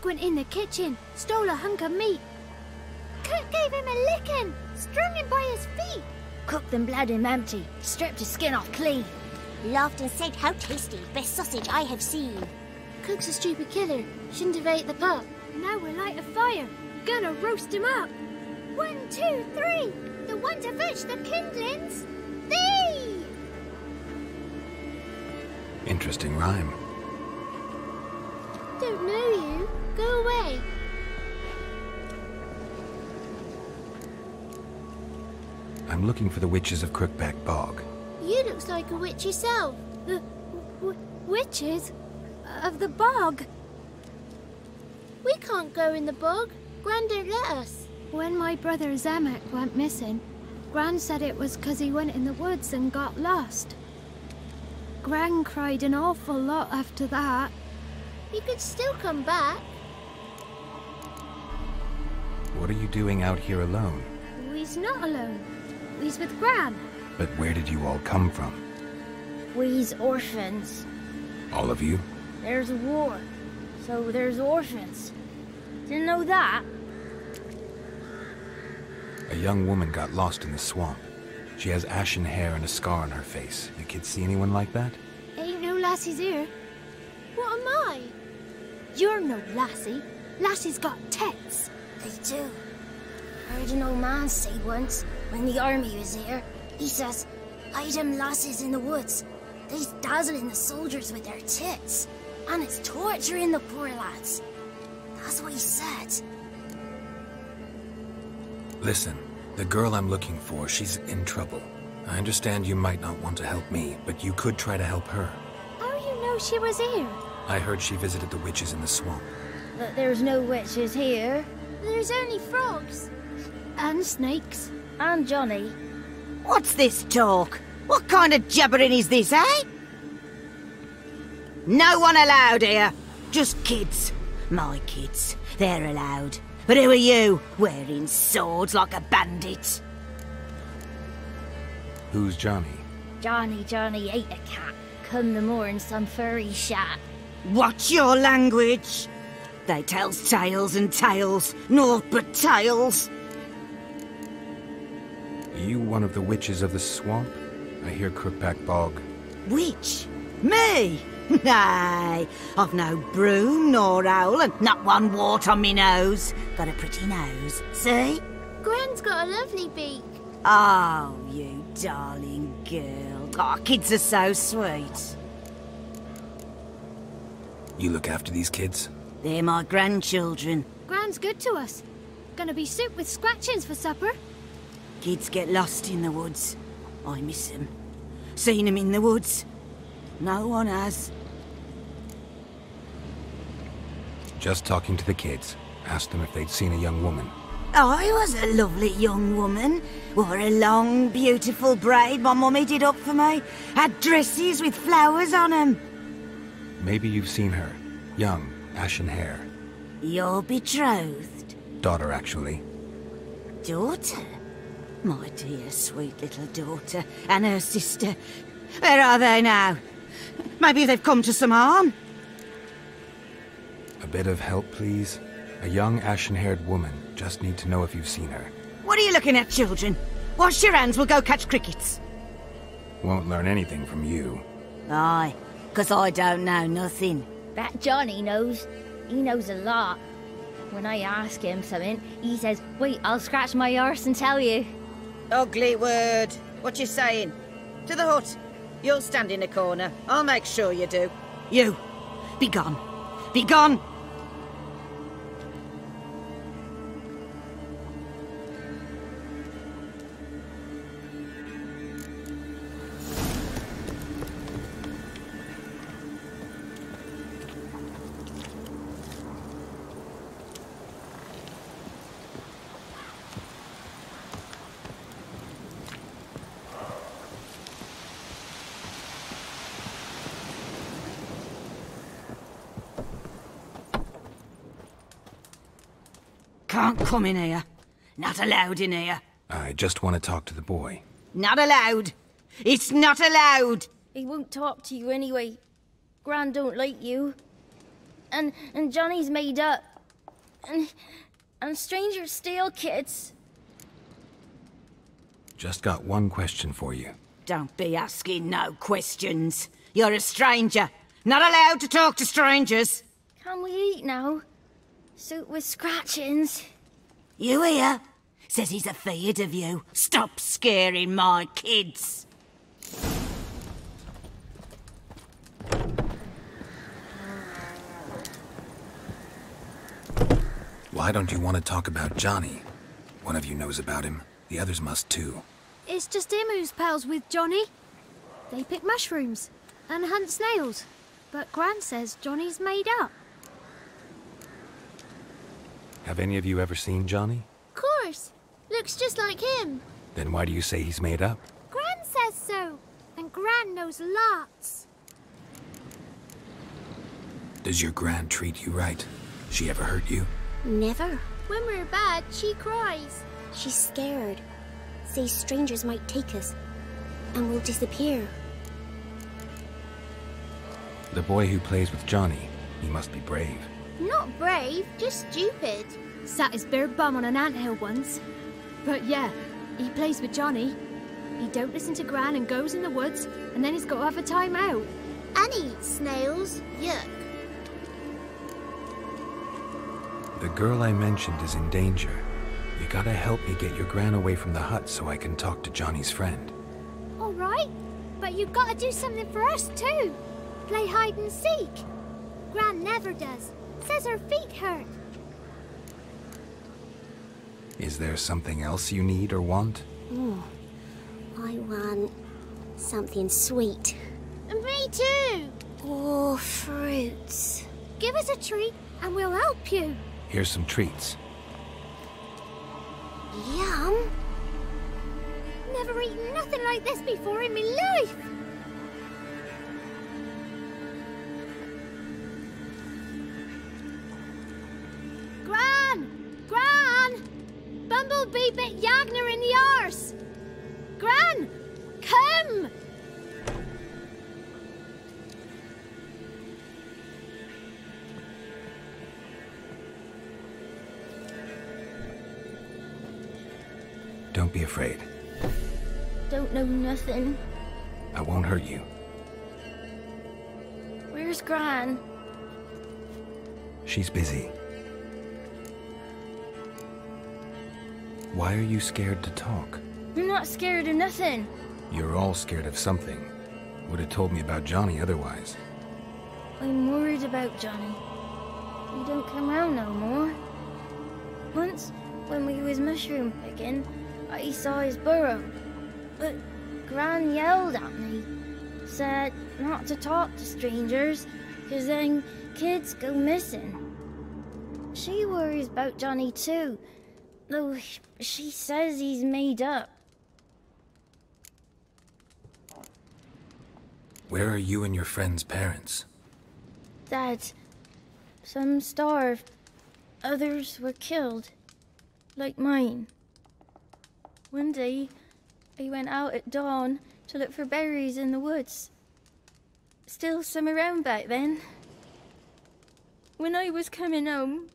Doug went in the kitchen, stole a hunk of meat. Cook gave him a licking, strung him by his feet. Cooked and bled him empty, stripped his skin off clean. Laughed and said, how tasty, best sausage I have seen. Cook's a stupid killer, shouldn't have ate the pup. Now we'll light a fire, gonna roast him up. One, two, three, the one to fetch the kindlings, thee! Interesting rhyme. Don't know you, go away. I'm looking for the witches of Crookback Bog. You looks like a witch yourself. Uh, the w- witches of the bog. We can't go in the bog. Gran don't let us. When my brother Zamek went missing, Gran said it was 'cause he went in the woods and got lost. Gran cried an awful lot after that. You could still come back. What are you doing out here alone? We's not alone. We's with Gran. But where did you all come from? We's orphans. All of you? There's a war, so there's orphans. Didn't know that? A young woman got lost in the swamp. She has ashen hair and a scar on her face. You kids see anyone like that? Ain't no lassies here. What am I? You're no lassie. Lassie's got tits. They do. I heard an old man say once, when the army was here, he says, hide them lasses in the woods. They's dazzling the soldiers with their tits. And it's torturing the poor lads. That's what he said. Listen, the girl I'm looking for, she's in trouble. I understand you might not want to help me, but you could try to help her. How do you know she was here? I heard she visited the witches in the swamp. But there's no witches here. There's only frogs. And snakes. And Johnny. What's this talk? What kind of jabbering is this, eh? No one allowed here. Just kids. My kids. They're allowed. But who are you, wearing swords like a bandit? Who's Johnny? Johnny, Johnny ate a cat. Come the more in some furry shat. Watch your language. They tells tales and tales, naught but tales. Are you one of the witches of the swamp? I hear Crookback Bog. Witch? Me? Nay, I've no broom nor owl and not one wart on me nose. Got a pretty nose, see? Gwen's got a lovely beak. Oh, you darling girl. Oh, kids are so sweet. You look after these kids? They're my grandchildren. Gran's good to us. Gonna be soup with scratchings for supper. Kids get lost in the woods. I miss them. Seen them in the woods. No one has. Just talking to the kids. Asked them if they'd seen a young woman. I was a lovely young woman. Wore a long, beautiful braid my mummy did up for me. Had dresses with flowers on 'em. Maybe you've seen her. Young, ashen hair. Your betrothed Daughter, actually. daughter? My dear, sweet little daughter and her sister. Where are they now? Maybe they've come to some harm. A bit of help, please? A young, ashen-haired woman. Just need to know if you've seen her. What are you looking at, children? Wash your hands, we'll go catch crickets. Won't learn anything from you. Aye, 'cause I don't know nothing. That Johnny knows. He knows a lot. When I ask him something, he says, Wait, I'll scratch my arse and tell you. Ugly word. What you saying? To the hut. You'll stand in a corner. I'll make sure you do. You, be gone. be gone. Can't come in here. Not allowed in here. I just want to talk to the boy. Not allowed. It's not allowed. He won't talk to you anyway. Gran don't like you. And and Johnny's made up. And and strangers steal kids. Just got one question for you. Don't be asking no questions. You're a stranger. Not allowed to talk to strangers. Can we eat now? Soup with scratchings. You hear? Says he's afeard of you. Stop scaring my kids. Why don't you want to talk about Johnny? One of you knows about him. The others must too. It's just him who's pals with Johnny. They pick mushrooms and hunt snails. But Gran says Johnny's made up. Have any of you ever seen Johnny? Of course. Looks just like him. Then why do you say he's made up? Gran says so. And Gran knows lots. Does your Gran treat you right? She ever hurt you? Never. When we're bad, she cries. She's scared. Says strangers might take us. And we'll disappear. The boy who plays with Johnny, he must be brave. Not brave, just stupid. Sat his bare bum on an anthill once. But yeah, he plays with Johnny. He don't listen to Gran and goes in the woods, and then he's got to have a time out. And eats snails. Yuck. The girl I mentioned is in danger. You gotta help me get your Gran away from the hut so I can talk to Johnny's friend. All right, but you've got to do something for us too. Play hide and seek. Gran never does. Says her feet hurt. Is there something else you need or want? I want something sweet. And me too. Oh, fruits. Give us a treat and we'll help you. Here's some treats. Yum. Never eaten nothing like this before in my life. Bumblebee bit Yagna in the arse! Gran! Come! Don't be afraid. Don't know nothing. I won't hurt you. Where's Gran? She's busy. Why are you scared to talk? I'm not scared of nothing. You're all scared of something. Would have told me about Johnny otherwise. I'm worried about Johnny. He don't come round no more. Once, when we was mushroom picking, I saw his burrow. But Gran yelled at me. Said not to talk to strangers, 'cause then kids go missing. She worries about Johnny too, though she says he's made up. Where are you and your friend's parents? Dad, some starved, others were killed, like mine. One day, I went out at dawn to look for berries in the woods. Still some around back then. When I was coming home,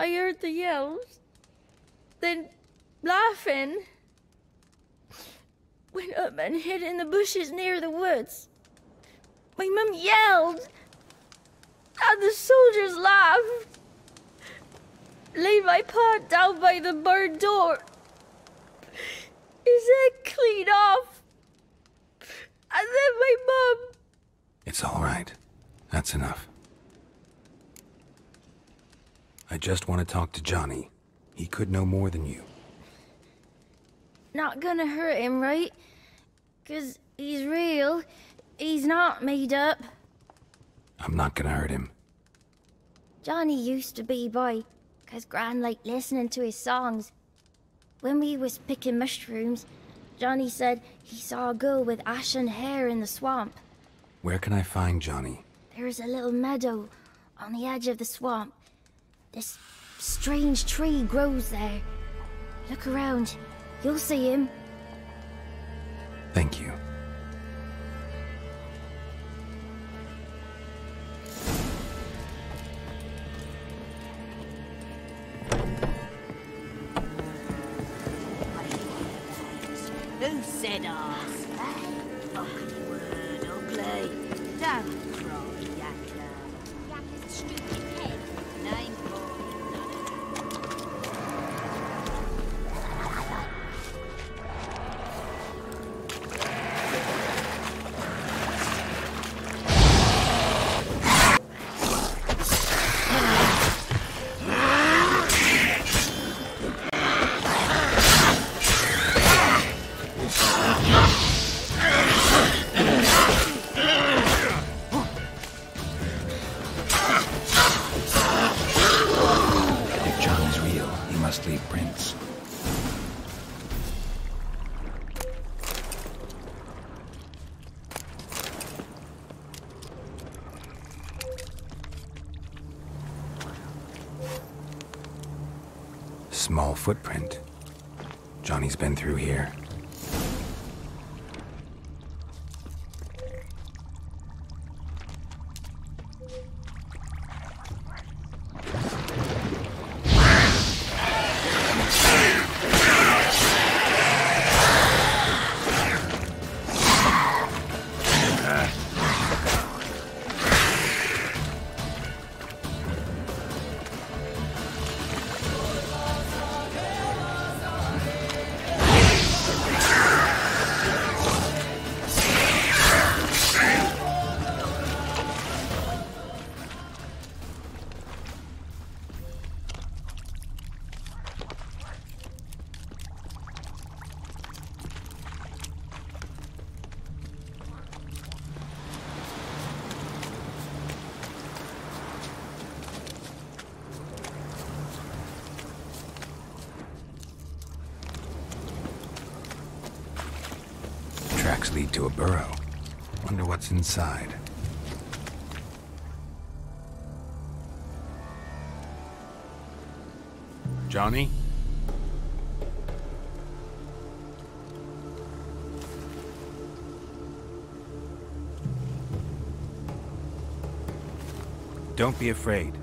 I heard the yells, then laughing. Went up and hid in the bushes near the woods. My mum yelled. And the soldiers laughed. Lay my paw down by the barn door. His head clean off. And then my mum. It's all right. That's enough. I just want to talk to Johnny. He could know more than you. Not gonna hurt him, right? Cause he's real. He's not made up. I'm not gonna hurt him. Johnny used to be boy, cause Gran liked listening to his songs. When we was picking mushrooms, Johnny said he saw a girl with ashen hair in the swamp. Where can I find Johnny? There's a little meadow on the edge of the swamp. This strange tree grows there. Look around. You'll see him. Thank you. To a burrow. Wonder what's inside. Johnny? Don't be afraid.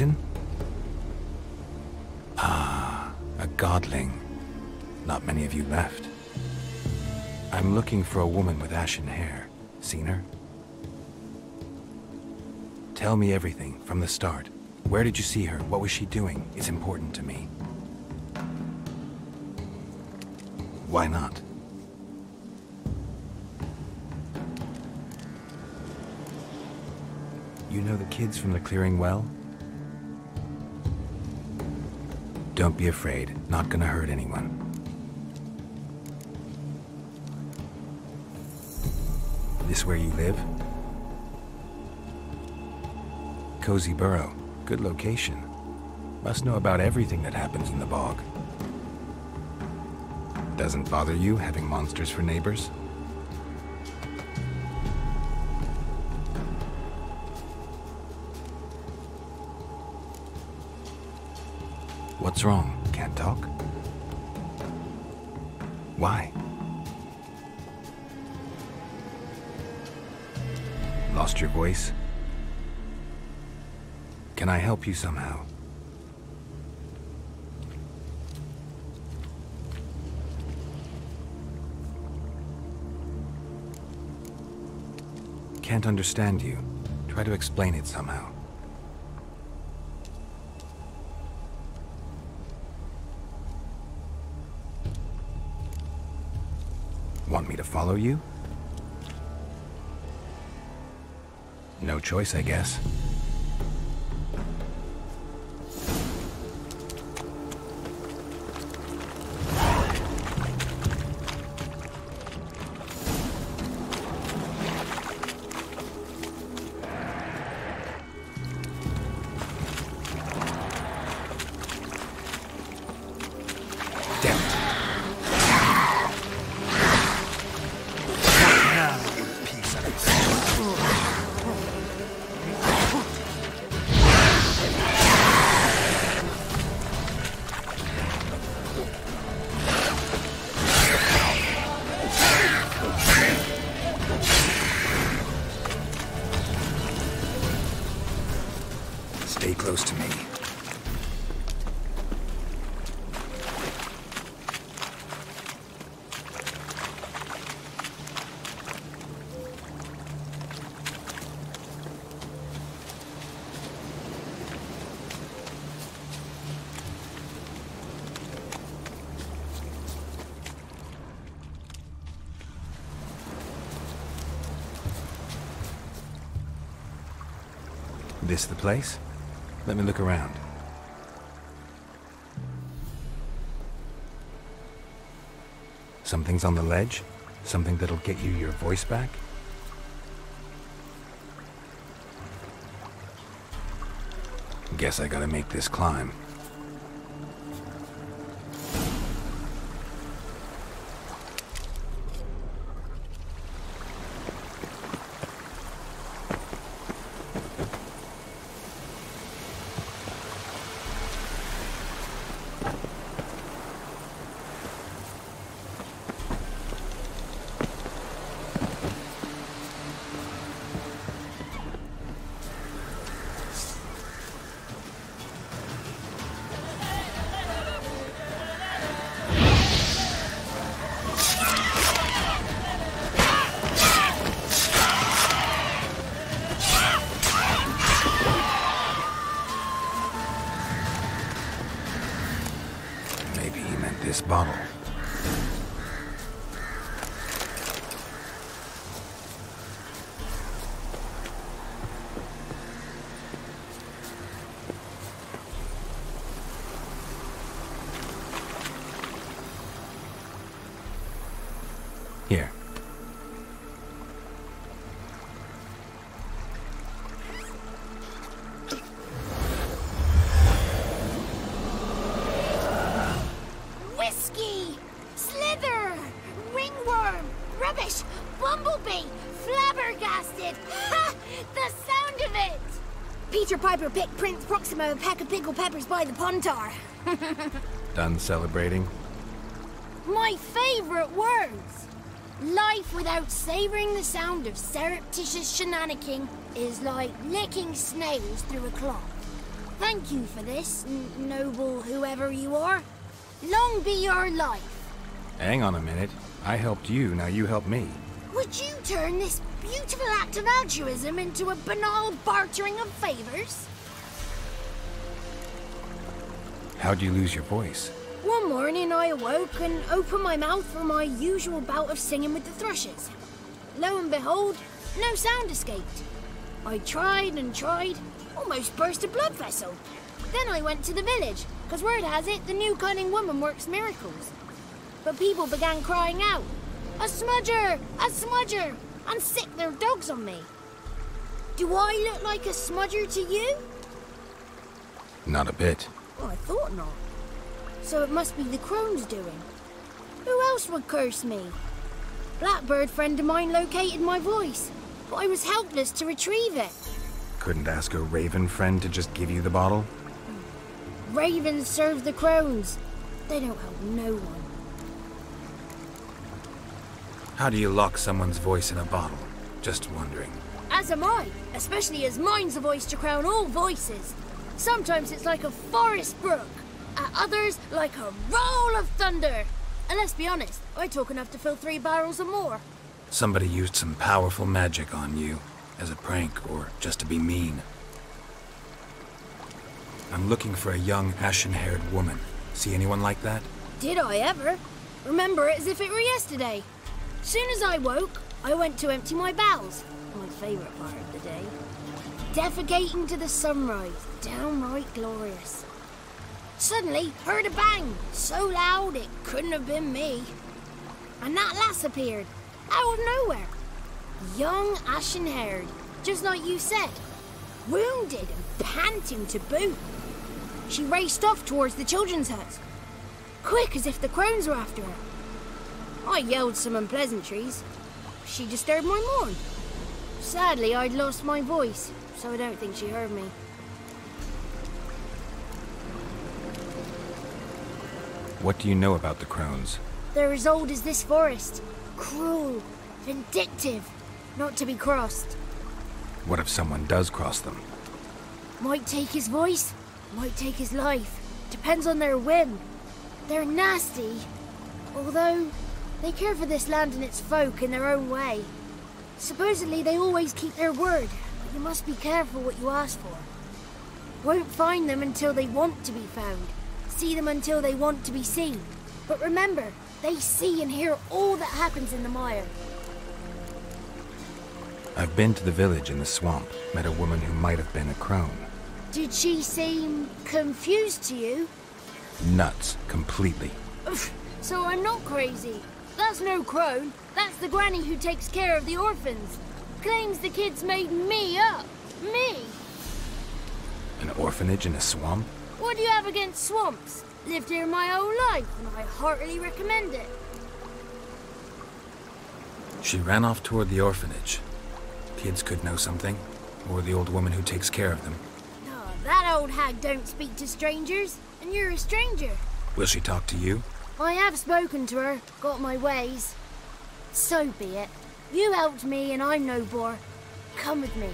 A Ah, a Godling. Not many of you left. I'm looking for a woman with ashen hair. Seen her? Tell me everything from the start. Where did you see her? What was she doing? It's important to me. Why not? You know the kids from the clearing well? Don't be afraid. Not gonna hurt anyone. This where you live? Cozy Burrow. Good location. Must know about everything that happens in the bog. Doesn't bother you having monsters for neighbors? What's wrong? Can't talk? Why? Lost your voice? Can I help you somehow? can't understand you. Try to explain it somehow. Want me to follow you? No choice, I guess. This the place? Let me look around. Something's on the ledge? Something that'll get you your voice back? Guess I gotta make this climb. Piper picked Prince Proximo a pack of pickled peppers by the pontar. Done celebrating? My favorite words! Life without savoring the sound of surreptitious shenanigans is like licking snails through a cloth. Thank you for this, noble whoever you are. Long be your life. Hang on a minute. I helped you, now you help me. Would you turn this beautiful act of altruism into a banal bartering of favors? How'd you lose your voice? One morning I awoke and opened my mouth for my usual bout of singing with the thrushes. Lo and behold, no sound escaped. I tried and tried, almost burst a blood vessel. Then I went to the village, because word has it the new cunning woman works miracles. But people began crying out, A smudger! A smudger! And sick their dogs on me. Do I look like a smudger to you? Not a bit. Well, I thought not. So it must be the crone's doing. Who else would curse me? Blackbird friend of mine located my voice, but I was helpless to retrieve it. Couldn't ask a raven friend to just give you the bottle? Ravens serve the crones. They don't help no one. How do you lock someone's voice in a bottle? Just wondering. As am I, especially as mine's a voice to crown all voices. Sometimes it's like a forest brook, at others like a roll of thunder. And let's be honest, I talk enough to fill three barrels or more. Somebody used some powerful magic on you. as a prank or just to be mean. I'm looking for a young, ashen-haired woman. See anyone like that? Did I ever? Remember it as if it were yesterday. Soon as I woke, I went to empty my bowels. My favourite part of the day. Defecating to the sunrise. Downright glorious. Suddenly, heard a bang. So loud it couldn't have been me. And that lass appeared. Out of nowhere. Young, ashen-haired. Just like you said. Wounded and panting to boot. She raced off towards the children's hut. Quick as if the crones were after her. I yelled some unpleasantries. She disturbed my morn. Sadly, I'd lost my voice, so I don't think she heard me. What do you know about the crones? They're as old as this forest. Cruel, vindictive, not to be crossed. What if someone does cross them? Might take his voice, might take his life. Depends on their whim. They're nasty, although they care for this land and its folk in their own way. Supposedly they always keep their word, but you must be careful what you ask for. Won't find them until they want to be found. See them until they want to be seen. But remember, they see and hear all that happens in the mire. I've been to the village in the swamp, met a woman who might have been a crone. Did she seem confused to you? Nuts, completely. So I'm not crazy. That's no crone. That's the granny who takes care of the orphans. Claims the kids made me up. Me! An orphanage in a swamp? What do you have against swamps? Lived here my whole life, and I heartily recommend it. She ran off toward the orphanage. Kids could know something, or the old woman who takes care of them. Oh, that old hag don't speak to strangers, and you're a stranger. Will she talk to you? I have spoken to her, got my ways. So be it. You helped me, and I'm no bore. Come with me.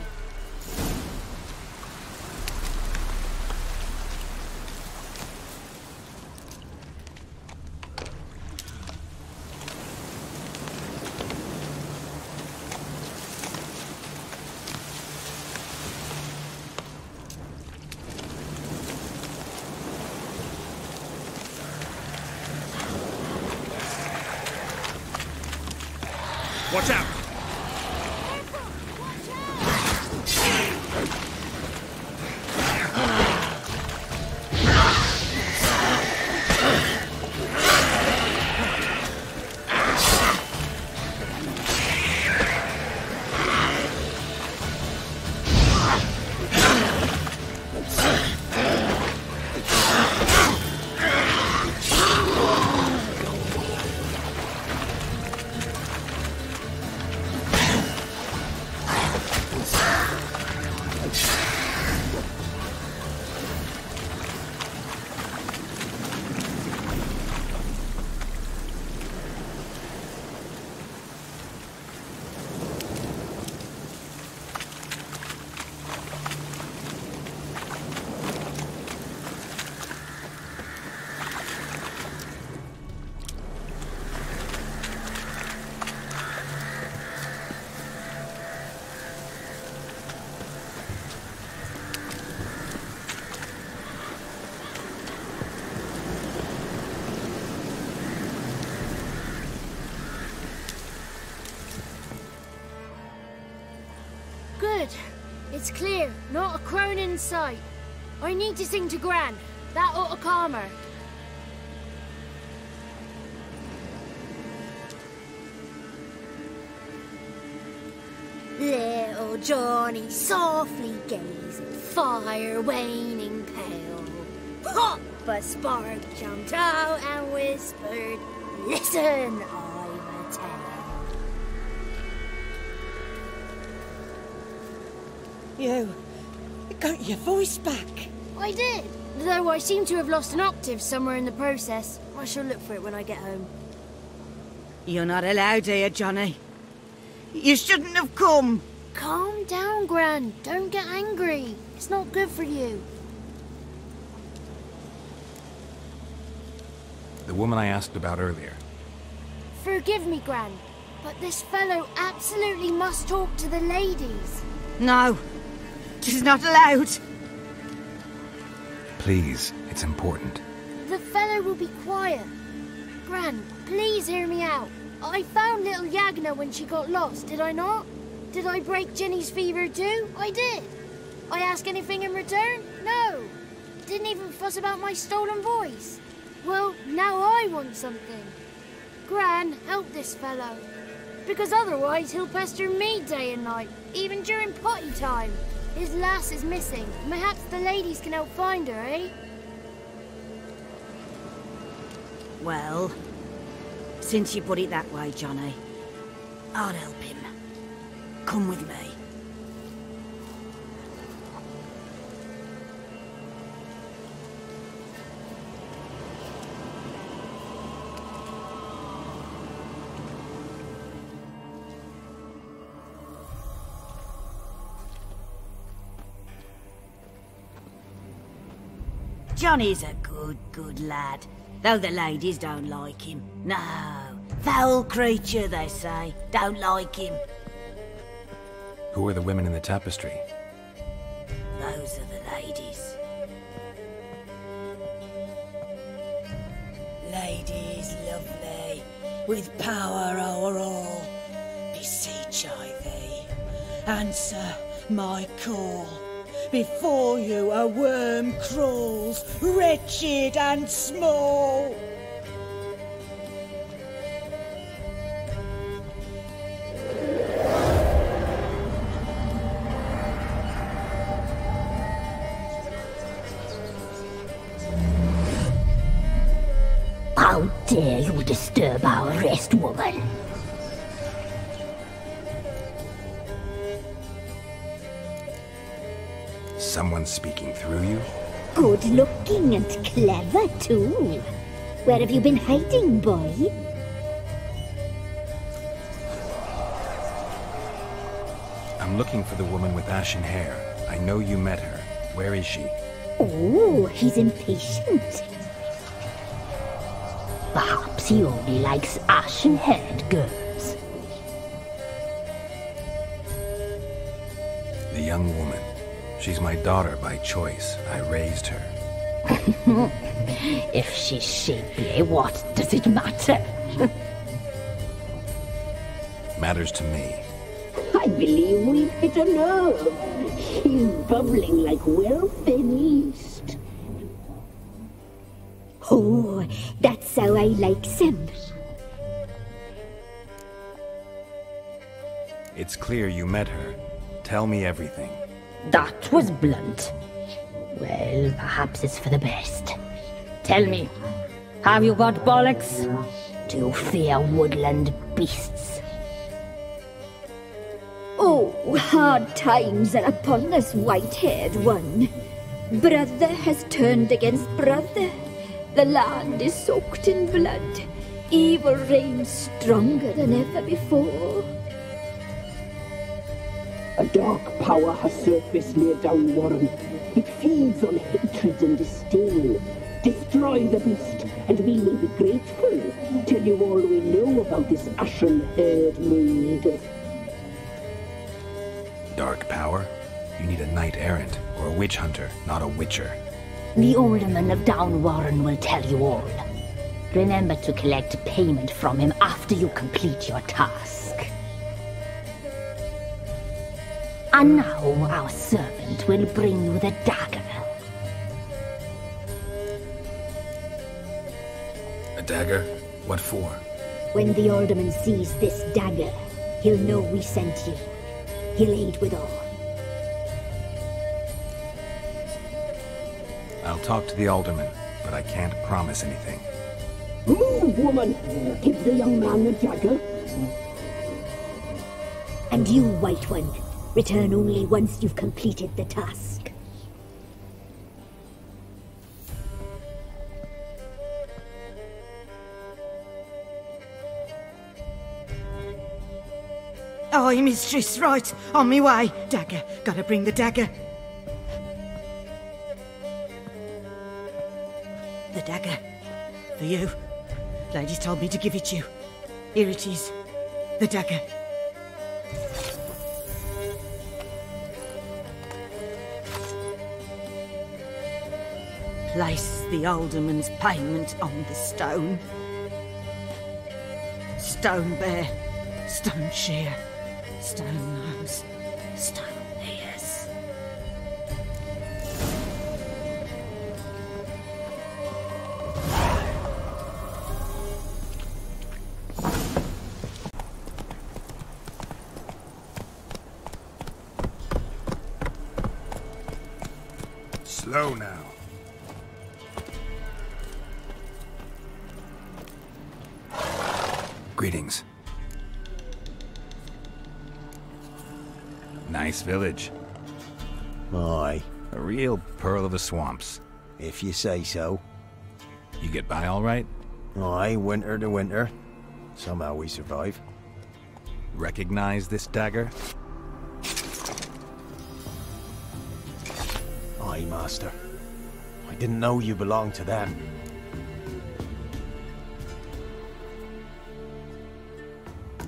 Crone in sight. I need to sing to Gran. That ought to calm her. Little Johnny softly gazed fire waning pale. Pop! A spark jumped out and whispered, Listen, your voice back. I did. Though I seem to have lost an octave somewhere in the process. I shall look for it when I get home. You're not allowed here, Johnny. You shouldn't have come. Calm down, Gran. Don't get angry. It's not good for you. The woman I asked about earlier. Forgive me, Gran, but this fellow absolutely must talk to the ladies. No. She's not allowed. Please, it's important. The fellow will be quiet. Gran, please hear me out. I found little Yagna when she got lost, did I not? Did I break Jenny's fever too? I did. I ask anything in return? No. Didn't even fuss about my stolen voice. Well, now I want something. Gran, help this fellow. Because otherwise he'll pester me day and night, even during potty time. His lass is missing. Perhaps the ladies can help find her, eh? Well, since you put it that way, Johnny, I'll help him. Come with me. Johnny's a good, good lad. Though the ladies don't like him. No. Foul creature, they say. Don't like him. Who are the women in the tapestry? Those are the ladies. Ladies lovely, with power o'er all. Beseech I thee, answer my call. Before you a worm crawls, wretched and small. How dare you disturb our rest, woman? Someone speaking through you? Good looking and clever, too. Where have you been hiding, boy? I'm looking for the woman with ashen hair. I know you met her. Where is she? Oh, he's impatient. Perhaps he only likes ashen-haired girls. She's my daughter by choice. I raised her. If she's shapely, what does it matter? Matters to me. I believe we've hit a nerve. He's bubbling like well-fed yeast. Oh, that's how I like him. It's clear you met her. Tell me everything. That was blunt. Well, perhaps it's for the best. Tell me, have you got bollocks? Do you fear woodland beasts? Oh, hard times are upon this white-haired one. Brother has turned against brother. The land is soaked in blood. Evil reigns stronger than ever before. A dark power has surfaced near Downwarren. It feeds on hatred and disdain. Destroy the beast, and we will be grateful. Tell you all we know about this ashen-haired maid. Dark power? You need a knight errant or a witch hunter, not a witcher. The alderman of Downwarren will tell you all. Remember to collect payment from him after you complete your task. And now our servant will bring you the dagger. A dagger? What for? When the alderman sees this dagger, he'll know we sent you. He'll aid with all. I'll talk to the alderman, but I can't promise anything. Move, woman! Give the young man the dagger. And you, White One, return only once you've completed the task. Aye, mistress, right. On me way. Dagger. Gotta bring the dagger. The dagger. For you. Ladies told me to give it you. Here it is. The dagger. Place the alderman's payment on the stone. Stone bear, stone shear, stone nose, Nice village. Aye, A real pearl of the swamps. if you say so. You get by all right? Aye, winter to winter. Somehow we survive. Recognize this dagger? Aye, master. I didn't know you belonged to them.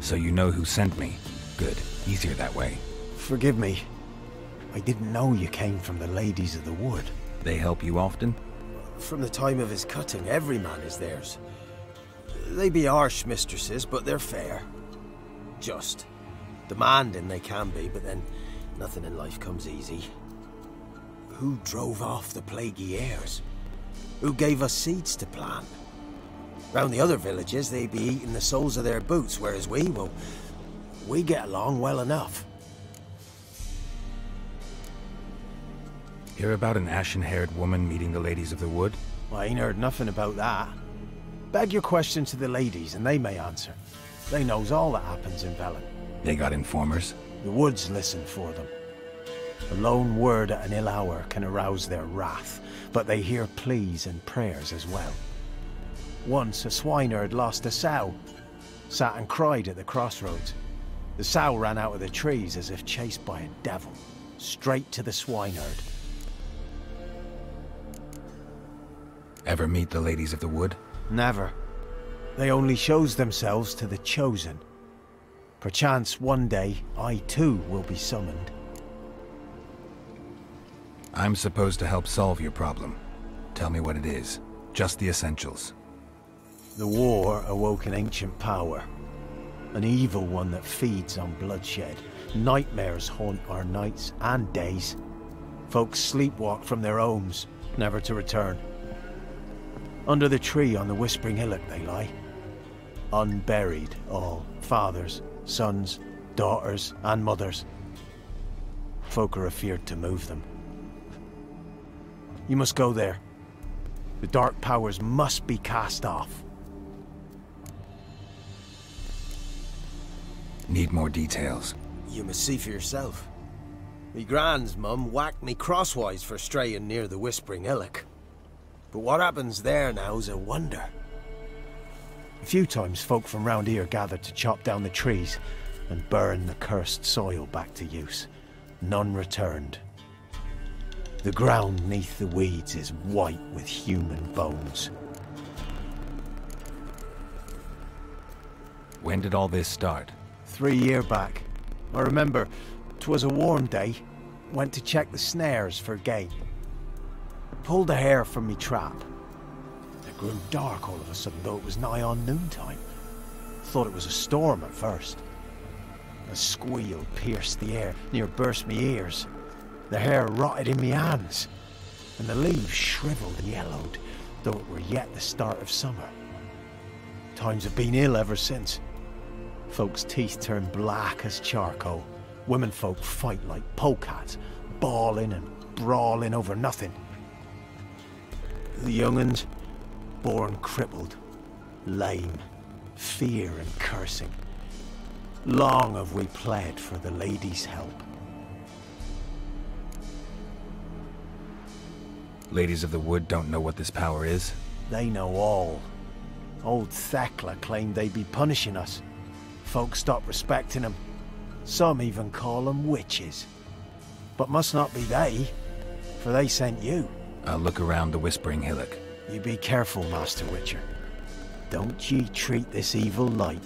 So you know who sent me. Good. Easier that way. Forgive me. I didn't know you came from the Ladies of the Wood. They help you often? From the time of his cutting, every man is theirs. They be harsh mistresses, but they're fair. Just. Demanding they can be, but then nothing in life comes easy. Who drove off the plaguey airs? Who gave us seeds to plant? Round the other villages, they be eating the soles of their boots, whereas we, well, we get along well enough. Hear about an ashen-haired woman meeting the ladies of the wood? I ain't heard nothing about that. Beg your question to the ladies, and they may answer. They knows all that happens in Velen. They got informers? The woods listen for them. A lone word at an ill hour can arouse their wrath, but they hear pleas and prayers as well. Once a swineherd lost a sow, sat and cried at the crossroads. The sow ran out of the trees as if chased by a devil, straight to the swineherd. Ever meet the ladies of the wood? Never. They only shows themselves to the chosen. Perchance one day I too will be summoned. I'm supposed to help solve your problem. Tell me what it is. Just the essentials. The war awoke an ancient power. An evil one that feeds on bloodshed. Nightmares haunt our nights and days. Folks sleepwalk from their homes, never to return. Under the tree on the Whispering Hillock they lie. Unburied all, fathers, sons, daughters, and mothers. Folk are afeared to move them. You must go there. The dark powers must be cast off. Need more details. You must see for yourself. Me grand's mum whacked me crosswise for straying near the Whispering Hillock. But what happens there now's a wonder. A few times folk from round here gathered to chop down the trees and burn the cursed soil back to use. None returned. The ground neath the weeds is white with human bones. When did all this start? Three year back. I remember, 'twas a warm day. Went to check the snares for game. Pulled the hare from me trap. It grew dark all of a sudden, though it was nigh on noontime. Thought it was a storm at first. A squeal pierced the air, near burst me ears. The hare rotted in me hands, and the leaves shriveled and yellowed, though it were yet the start of summer. Times have been ill ever since. Folks' teeth turn black as charcoal. Women folk fight like polecats, bawling and brawling over nothing. The young'uns, born crippled, lame, fear and cursing. Long have we pled for the lady's help. Ladies of the wood don't know what this power is? They know all. Old Thekla claimed they'd be punishing us. Folks stopped respecting them. Some even call them witches. But must not be they, for they sent you. I'll look around the Whispering Hillock. You be careful, Master Witcher. Don't ye treat this evil light.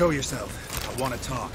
Show yourself. I want to talk.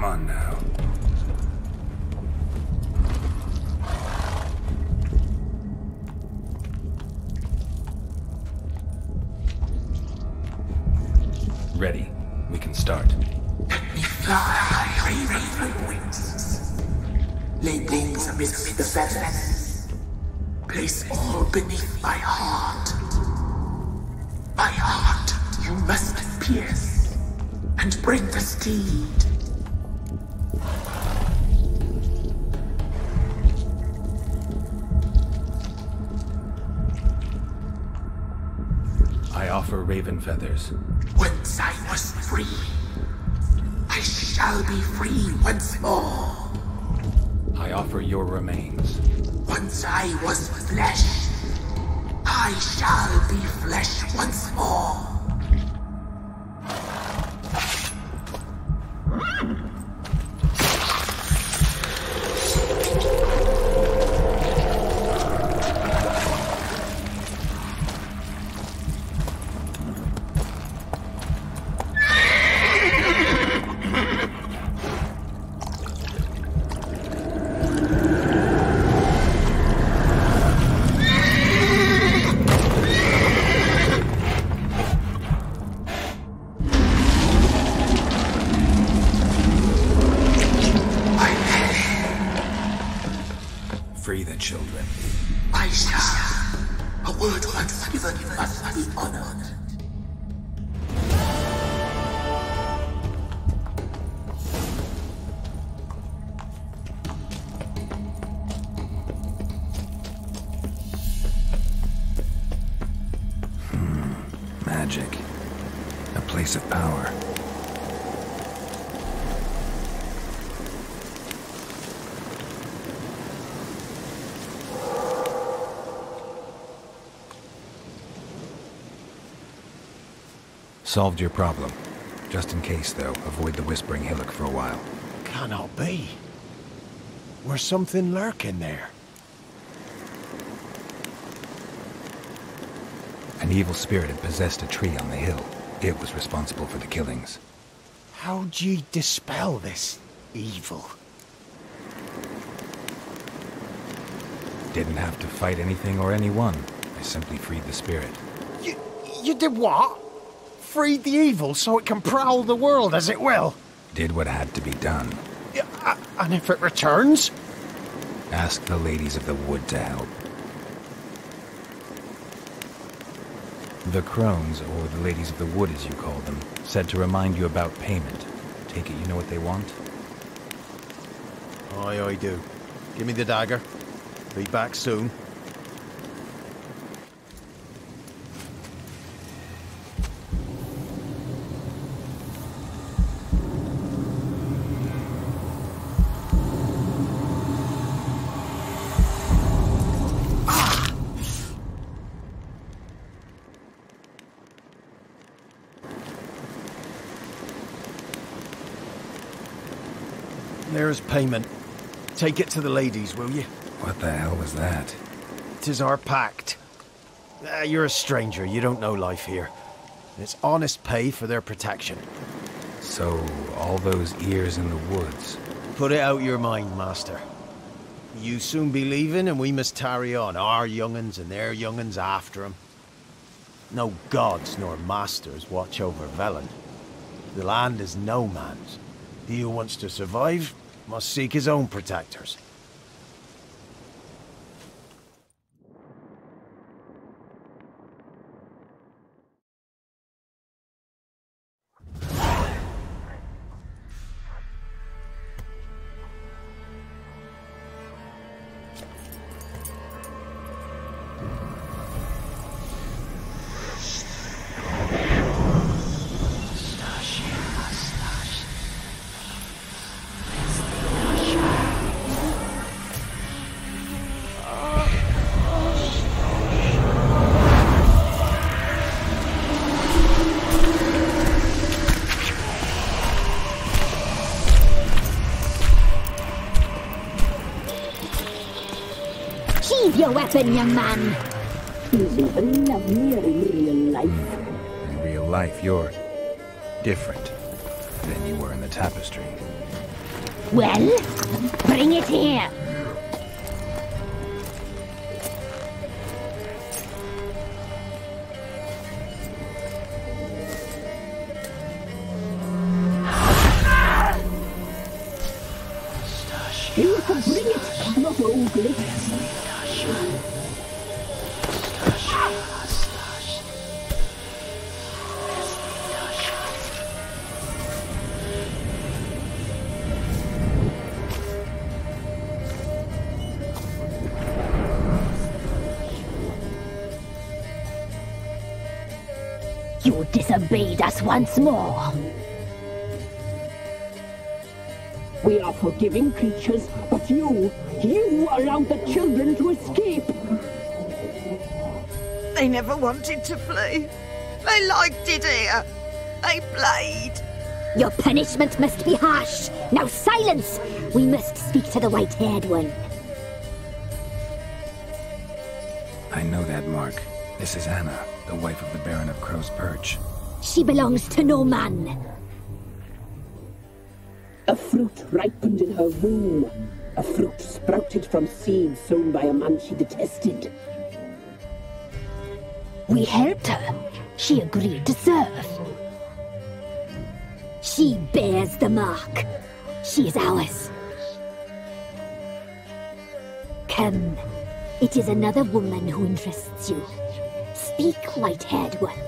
Come on now. Feathers. Once A word once given must be honored. Magic. Solved your problem. Just in case, though, avoid the Whispering Hillock for a while. Cannot be. Where's something lurking there? An evil spirit had possessed a tree on the hill. It was responsible for the killings. How'd ye dispel this evil? Didn't have to fight anything or anyone. I simply freed the spirit. You, you did what? Freed the evil so it can prowl the world as it will? Did what had to be done. Yeah, and if it returns? Ask the ladies of the wood to help. The crones, or the ladies of the wood as you call them, said to remind you about payment. Take it you know what they want? Aye, I do. Give me the dagger. Be back soon. There's payment. Take it to the ladies, will you? What the hell was that? Tis our pact. Uh, you're a stranger, you don't know life here. It's honest pay for their protection. So, all those ears in the woods. Put it out your mind, master. You soon be leaving, and we must tarry on, our young'uns and their young'uns after 'em. No gods nor masters watch over Velen. The land is no man's. He who wants to survive must seek his own protectors. Weapon, young man. He's even lovelier in real life. In real life, you're different than you were in the tapestry. Well, bring it here. You disobeyed us once more. We are forgiving creatures, but you, you allowed the children to escape. They never wanted to flee. They liked it here. They played. Your punishment must be harsh. Now silence! We must speak to the white-haired one. I know that mark. This is Anna, the wife of of Crow's Perch. She belongs to no man. A fruit ripened in her womb. A fruit sprouted from seeds sown by a man she detested. We helped her. She agreed to serve. She bears the mark. She is ours. Come. It is another woman who interests you. Speak, white-haired one.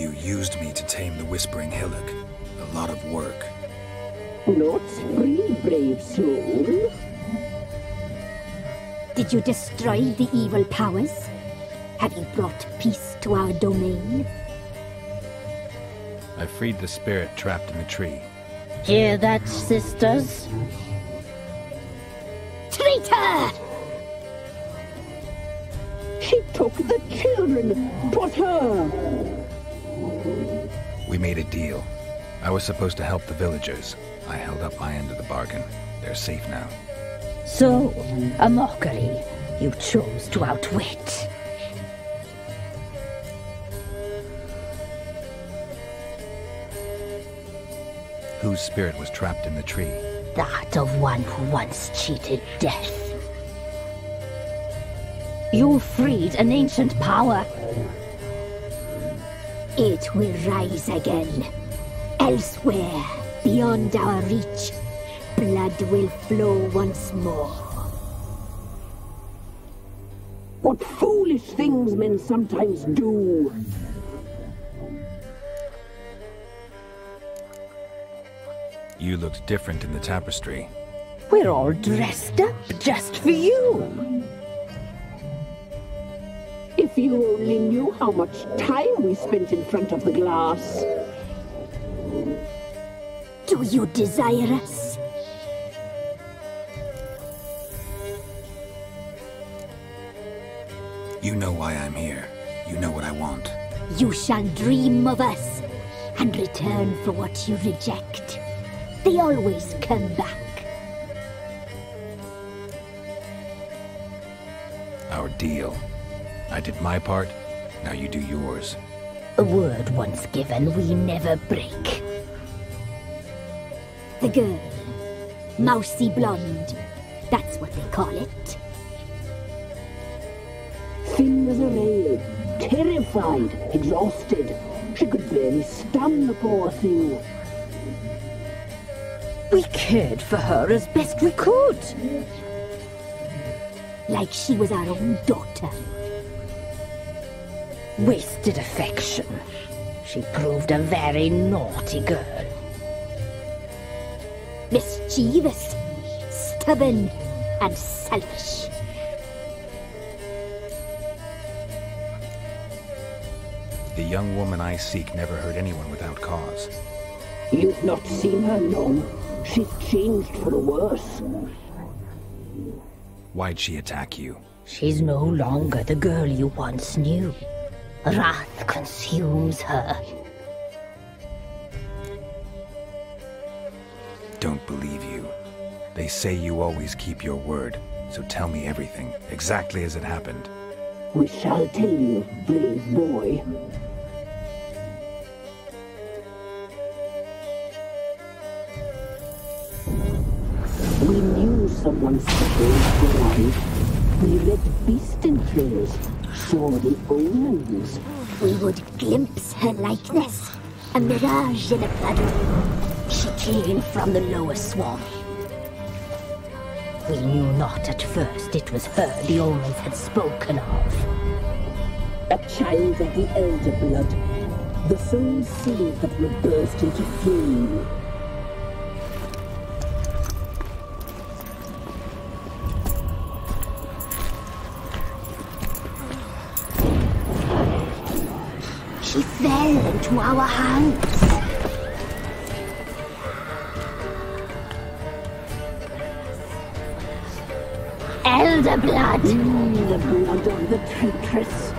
You used me to tame the Whispering Hillock. A lot of work. Not free, brave soul. Did you destroy the evil powers? Have you brought peace to our domain? I freed the spirit trapped in the tree. Hear that, sisters? Traitor! She took the children, but her. We made a deal. I was supposed to help the villagers. I held up my end of the bargain. They're safe now. So, a mockery you chose to outwit. Whose spirit was trapped in the tree? That of one who once cheated death. You freed an ancient power. It will rise again. Elsewhere, beyond our reach, blood will flow once more. What foolish things men sometimes do. You looked different in the tapestry. We're all dressed up just for you. If you only knew how much time we spent in front of the glass. Do you desire us? You know why I'm here. You know what I want. You shall dream of us and return for what you reject. They always come back. I did my part, now you do yours. A word once given, we never break. The girl. Mousy blonde. That's what they call it. Thin as a rail, terrified, exhausted. She could barely stand the poor thing. We cared for her as best we could. Like she was our own daughter. Wasted affection. She proved a very naughty girl. Mischievous, stubborn, and selfish. The young woman I seek never hurt anyone without cause. You've not seen her long. She's changed for the worse. Why'd she attack you? She's no longer the girl you once knew. Wrath consumes her. Don't believe you. They say you always keep your word, so tell me everything, exactly as it happened. We shall tell you, brave boy. We knew someone special was alive. We read beast entrails, saw the omens. We would glimpse her likeness, a mirage in a puddle. She came from the lower swamp. We knew not at first it was her the omens had spoken of. A child of the elder blood. The soul seed that will burst into flame. Into our hands. Elder blood! Mm, the blood of the traitress.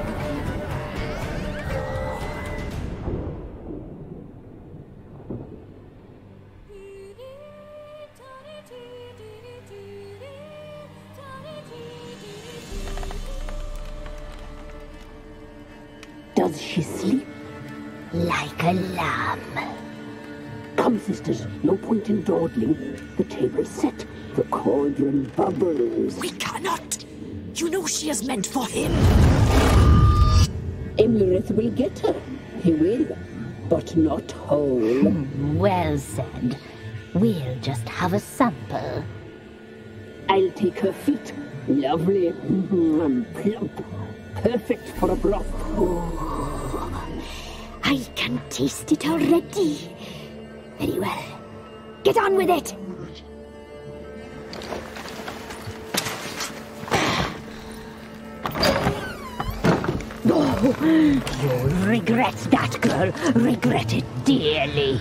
Point dawdling. The table's set. The cauldron bubbles. We cannot! You know she is meant for him! Imlerith will get her. He will. But not whole. Well said. We'll just have a sample. I'll take her feet. Lovely. Mhm, and plump. Perfect for a broth. I can taste it already. Very well. Get on with it. Oh, you'll regret that, girl. Regret it dearly.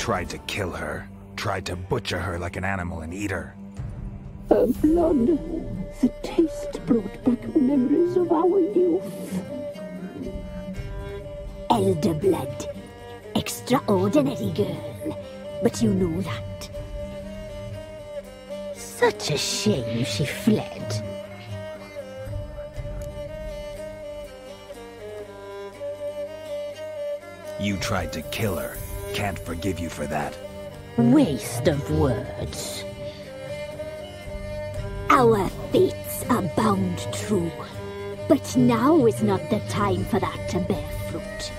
Tried to kill her, tried to butcher her like an animal and eat her. Her blood. The taste brought back memories of our youth. Elder blood. Extraordinary girl. But you know that. Such a shame she fled. You tried to kill her. Can't forgive you for that. Waste of words. Our fates are bound true. But now is not the time for that to bear fruit.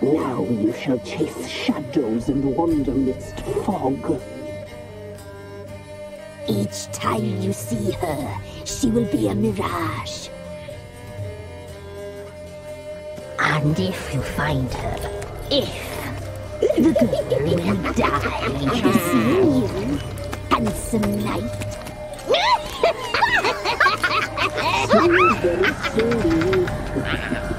Now you shall chase shadows and wander midst fog. Each time you see her, she will be a mirage. And if you find her, if the girl will die this new handsome night. Soon, very soon.